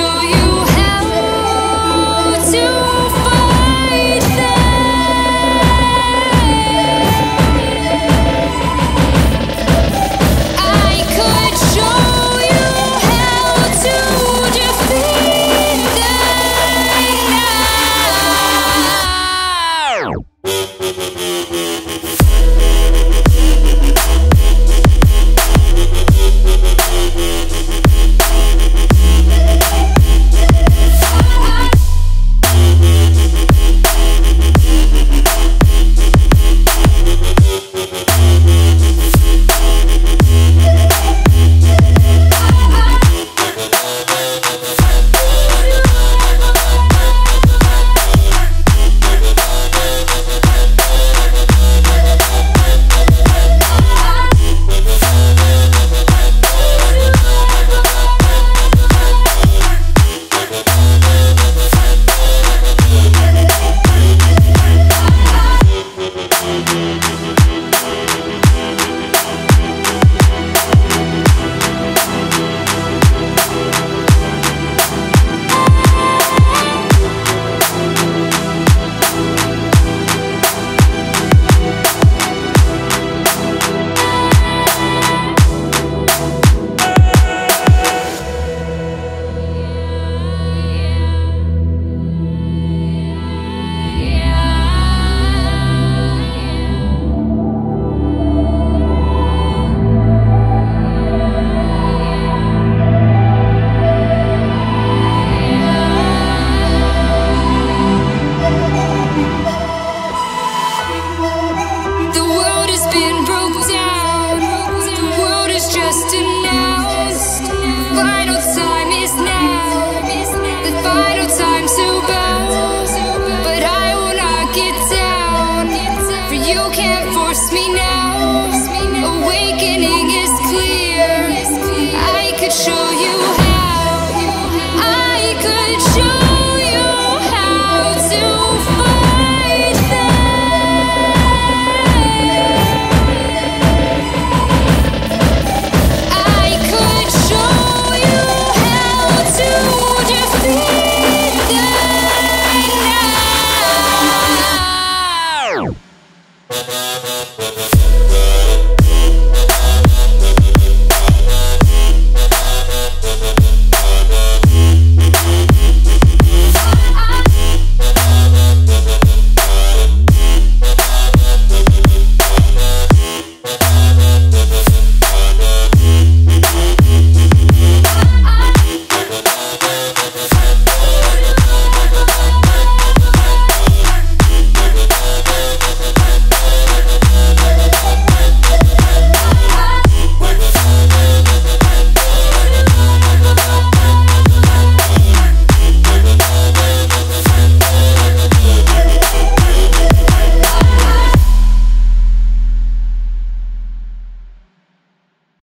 you. You can't force me now. Awakening is clear. I could show you how.